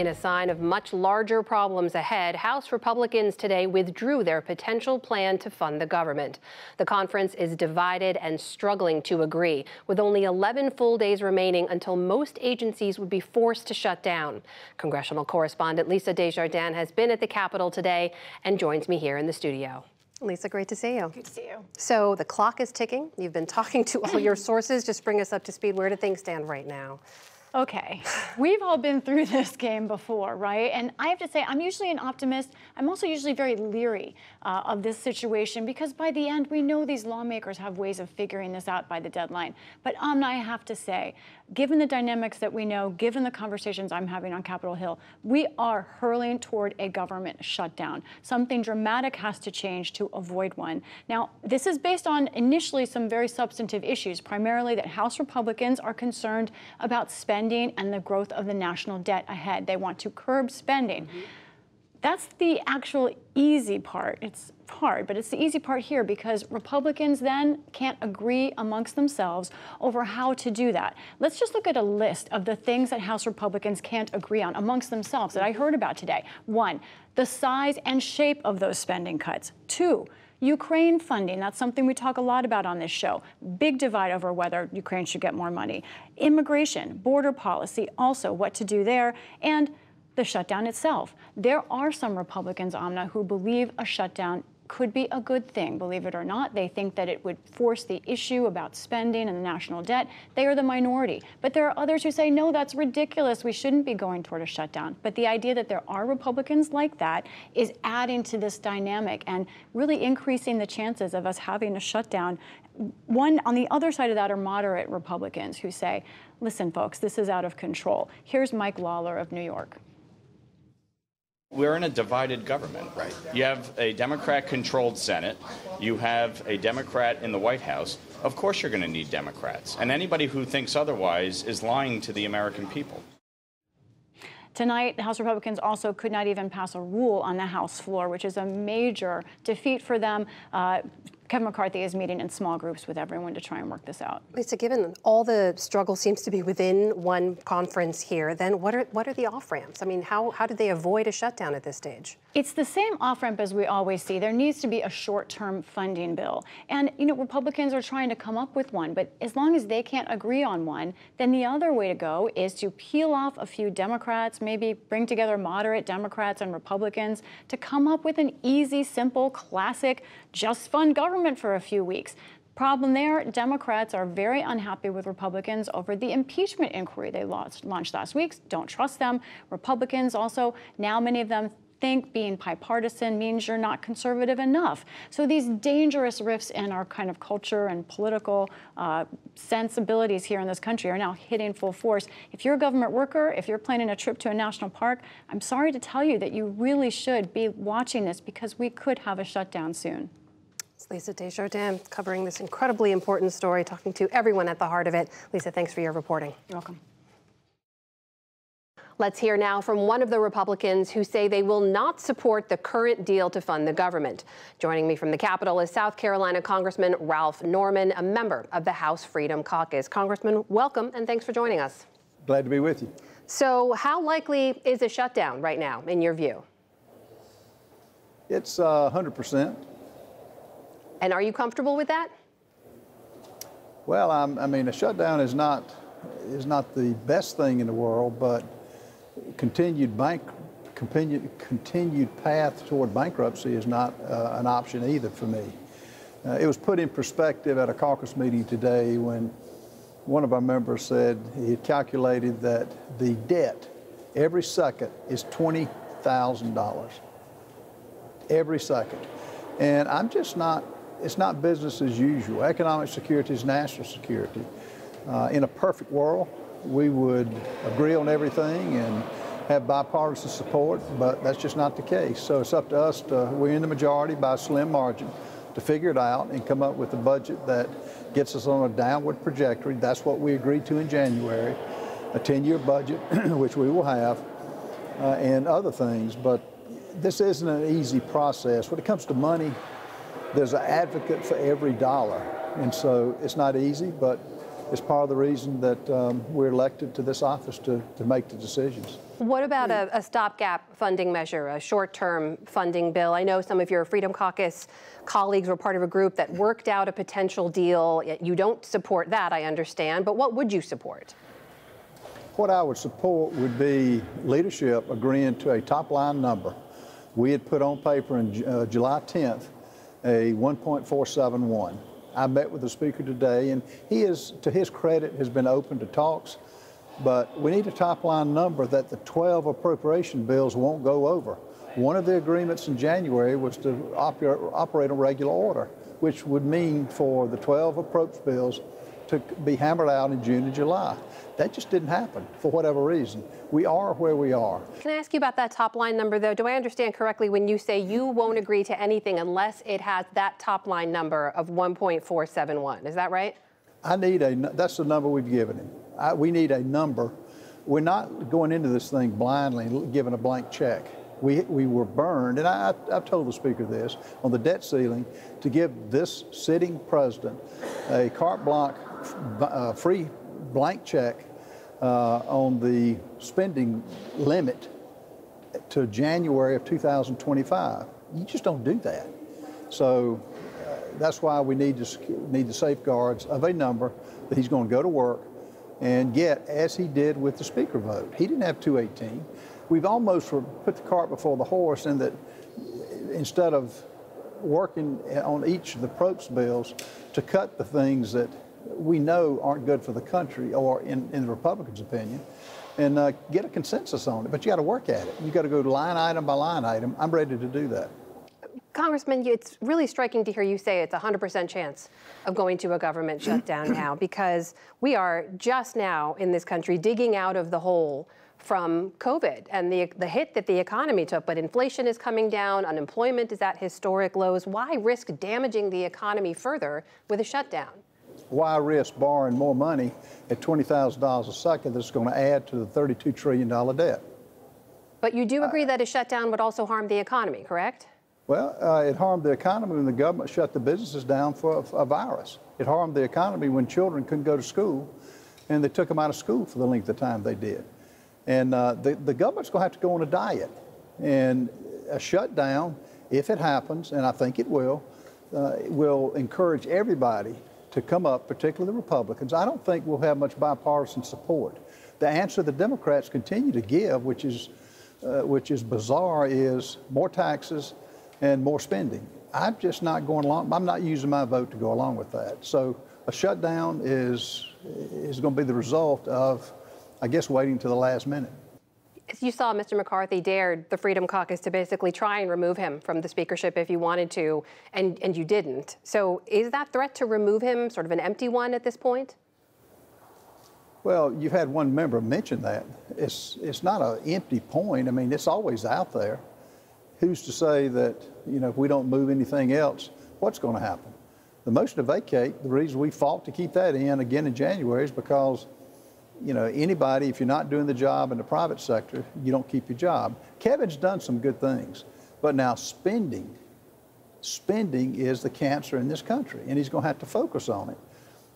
In a sign of much larger problems ahead, House Republicans today withdrew their potential plan to fund the government. The conference is divided and struggling to agree, with only 11 full days remaining until most agencies would be forced to shut down. Congressional correspondent Lisa Desjardins has been at the Capitol today and joins me here in the studio. Lisa, great to see you. Good to see you. So the clock is ticking. You've been talking to all your sources. Just bring us up to speed. Where do things stand right now? Okay, we've all been through this game before, right? And I have to say, I'm usually an optimist. I'm also usually very leery uh, of this situation because by the end, we know these lawmakers have ways of figuring this out by the deadline. But um, I have to say, given the dynamics that we know, given the conversations I'm having on Capitol Hill, we are hurling toward a government shutdown. Something dramatic has to change to avoid one. Now, this is based on initially some very substantive issues, primarily that House Republicans are concerned about spending and the growth of the national debt ahead. They want to curb spending. Mm -hmm. That's the actual easy part. It's hard, but it's the easy part here because Republicans then can't agree amongst themselves over how to do that. Let's just look at a list of the things that House Republicans can't agree on amongst themselves that I heard about today. One, the size and shape of those spending cuts. Two, Ukraine funding, that's something we talk a lot about on this show. Big divide over whether Ukraine should get more money. Immigration, border policy, also what to do there, and the shutdown itself. There are some Republicans, Amna, who believe a shutdown could be a good thing, believe it or not. They think that it would force the issue about spending and the national debt. They are the minority. But there are others who say, no, that's ridiculous. We shouldn't be going toward a shutdown. But the idea that there are Republicans like that is adding to this dynamic and really increasing the chances of us having a shutdown. One, on the other side of that are moderate Republicans who say, listen, folks, this is out of control. Here's Mike Lawler of New York. We're in a divided government. Right. You have a Democrat controlled Senate, you have a Democrat in the White House. Of course, you're going to need Democrats. And anybody who thinks otherwise is lying to the American people. Tonight, the House Republicans also could not even pass a rule on the House floor, which is a major defeat for them. Uh, Kevin McCarthy is meeting in small groups with everyone to try and work this out. Lisa, given all the struggle seems to be within one conference here, then what are what are the off ramps? I mean, how how did they avoid a shutdown at this stage? It's the same off ramp as we always see. There needs to be a short term funding bill, and you know Republicans are trying to come up with one. But as long as they can't agree on one, then the other way to go is to peel off a few Democrats, maybe bring together moderate Democrats and Republicans to come up with an easy, simple, classic, just fund government government for a few weeks. Problem there, Democrats are very unhappy with Republicans over the impeachment inquiry they launched, last week. Don't trust them. Republicans also, now many of them think being bipartisan means you're not conservative enough. So these dangerous rifts in our kind of culture and political uh, sensibilities here in this country are now hitting full force. If you're a government worker, if you're planning a trip to a national park, I'm sorry to tell you that you really should be watching this because we could have a shutdown soon. It's Lisa Desjardins covering this incredibly important story, talking to everyone at the heart of it. Lisa, thanks for your reporting. You're welcome. Let's hear now from one of the Republicans who say they will not support the current deal to fund the government. Joining me from the Capitol is South Carolina Congressman Ralph Norman, a member of the House Freedom Caucus. Congressman, welcome and thanks for joining us. Glad to be with you. So, how likely is a shutdown right now, in your view? It's uh, 100%. And are you comfortable with that? Well, I'm, i mean, a shutdown is not is not the best thing in the world, but continued bank continued continued path toward bankruptcy is not uh, an option either for me. Uh, it was put in perspective at a caucus meeting today when one of our members said he had calculated that the debt every second is twenty thousand dollars every second, and I'm just not it's not business as usual. Economic security is national security. Uh, in a perfect world, we would agree on everything and have bipartisan support, but that's just not the case. So it's up to us to, we're in the majority by a slim margin, to figure it out and come up with a budget that gets us on a downward trajectory. That's what we agreed to in January, a 10-year budget, which we will have, uh, and other things. But this isn't an easy process. When it comes to money, there's an advocate for every dollar. And so it's not easy, but it's part of the reason that um, we're elected to this office to, to make the decisions. What about a, a stopgap funding measure, a short-term funding bill? I know some of your Freedom Caucus colleagues were part of a group that worked out a potential deal. You don't support that, I understand, but what would you support? What I would support would be leadership agreeing to a top line number. We had put on paper on uh, July 10th a 1.471. I met with the speaker today, and he is, to his credit, has been open to talks. But we need a top line number that the 12 appropriation bills won't go over. One of the agreements in January was to oper- operate on regular order, which would mean for the 12 approps bills to be hammered out in June and July. That just didn't happen for whatever reason. We are where we are. Can I ask you about that top line number, though? Do I understand correctly when you say you won't agree to anything unless it has that top line number of 1.471? Is that right? I need a, that's the number we've given him. I, we need a number. We're not going into this thing blindly giving a blank check. We, we were burned, and I, I've told the Speaker this, on the debt ceiling, to give this sitting president a carte blanche, uh, free blank check uh, on the spending limit to January of 2025. You just don't do that. So uh, that's why we need to need the safeguards of a number that he's going to go to work and get as he did with the speaker vote. He didn't have 218. We've almost put the cart before the horse in that instead of working on each of the approps bills to cut the things that we know aren't good for the country or in, in the Republicans' opinion and uh, get a consensus on it. But you got to work at it. You got to go line item by line item. I'm ready to do that. Congressman, it's really striking to hear you say it's a 100% chance of going to a government shutdown now because we are just now in this country digging out of the hole from COVID and the, the hit that the economy took. But inflation is coming down, unemployment is at historic lows. Why risk damaging the economy further with a shutdown? Why risk borrowing more money at $20,000 a second that's going to add to the $32 trillion debt? But you do agree uh, that a shutdown would also harm the economy, correct? Well, uh, it harmed the economy when the government shut the businesses down for a, a, virus. It harmed the economy when children couldn't go to school and they took them out of school for the length of time they did. And uh, the, the government's going to have to go on a diet. And a shutdown, if it happens, and I think it will, uh, will encourage everybody to come up, particularly the Republicans. I don't think we'll have much bipartisan support. The answer the Democrats continue to give, which is, uh, which is bizarre, is more taxes and more spending. I'm just not going along. I'm not using my vote to go along with that. So a shutdown is is going to be the result of, I guess, waiting to the last minute. You saw Mr. McCarthy dared the Freedom Caucus to basically try and remove him from the speakership if you wanted to, and, and you didn't. So is that threat to remove him sort of an empty one at this point? Well, you've had one member mention that. It's, it's not an empty point. I mean, it's always out there who's to say that, you know, if we don't move anything else, what's going to happen? The motion to vacate, the reason we fought to keep that in again in January is because, you know, anybody, if you're not doing the job in the private sector, you don't keep your job. Kevin's done some good things, but now spending, spending is the cancer in this country, and he's going to have to focus on it.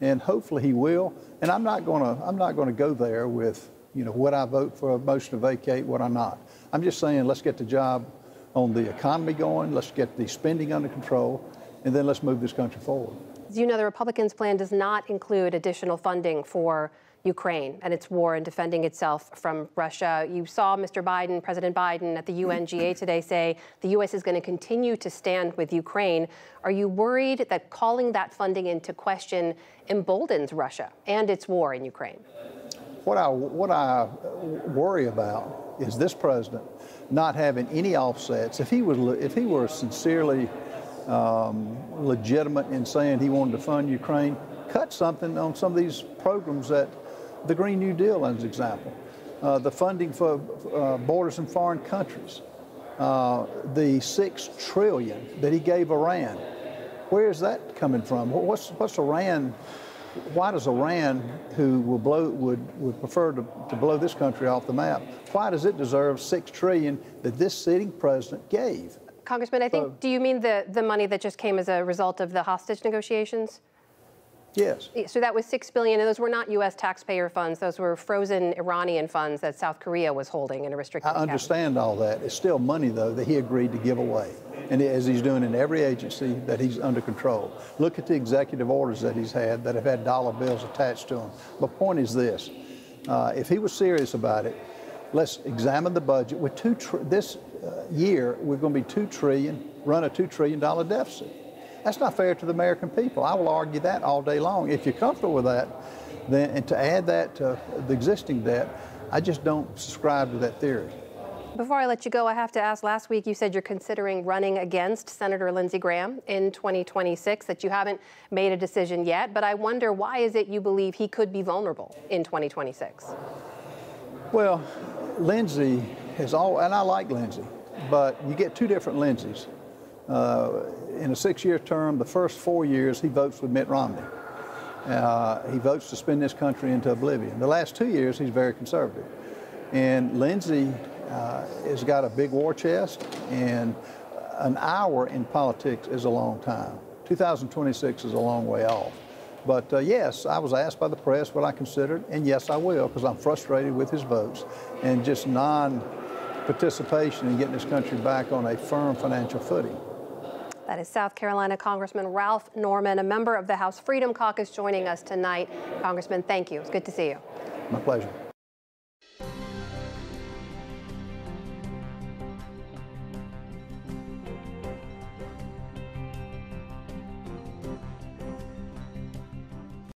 And hopefully he will. And I'm not going to, I'm not going to go there with, you know, what I vote for a motion to vacate, what I'm not. I'm just saying let's get the job on the economy going, let's get the spending under control, and then let's move this country forward. As you know, the Republicans' plan does not include additional funding for Ukraine and its war in defending itself from Russia. You saw Mr. Biden, President Biden, at the UNGA today say the U.S. is going to continue to stand with Ukraine. Are you worried that calling that funding into question emboldens Russia and its war in Ukraine? What I, what I worry about is this president not having any offsets. If he was, if he were sincerely um, legitimate in saying he wanted to fund Ukraine, cut something on some of these programs that the Green New Deal, as an example, uh, the funding for uh, borders in foreign countries, uh, the six trillion that he gave Iran. Where is that coming from? What's what's Iran? Why does Iran, who will blow, would would prefer to, to blow this country off the map, why does it deserve six trillion that this sitting president gave? Congressman, I think, so, do you mean the, the money that just came as a result of the hostage negotiations? Yes. So that was six billion, and those were not U.S. taxpayer funds. Those were frozen Iranian funds that South Korea was holding in a restricted I account. understand all that. It's still money, though, that he agreed to give away, and as he's doing in every agency that he's under control. Look at the executive orders that he's had that have had dollar bills attached to them. The point is this: uh, if he was serious about it, let's examine the budget. With two tr- this uh, year, we're going to be two trillion, run a two trillion dollar deficit. That's not fair to the American people. I will argue that all day long. If you're comfortable with that, then and to add that to the existing debt, I just don't subscribe to that theory. Before I let you go, I have to ask. Last week, you said you're considering running against Senator Lindsey Graham in 2026. That you haven't made a decision yet, but I wonder why is it you believe he could be vulnerable in 2026? Well, Lindsey has all, and I like Lindsey, but you get two different Lindseys. Uh, in a six-year term, the first four years he votes with Mitt Romney. Uh, he votes to spin this country into oblivion. The last two years he's very conservative, and Lindsey uh, has got a big war chest, and an hour in politics is a long time. 2026 is a long way off. But uh, yes, I was asked by the press what I considered, and yes, I will, because I'm frustrated with his votes and just non participation in getting this country back on a firm financial footing. That is South Carolina Congressman Ralph Norman, a member of the House Freedom Caucus, joining us tonight. Congressman, thank you. It's good to see you. My pleasure.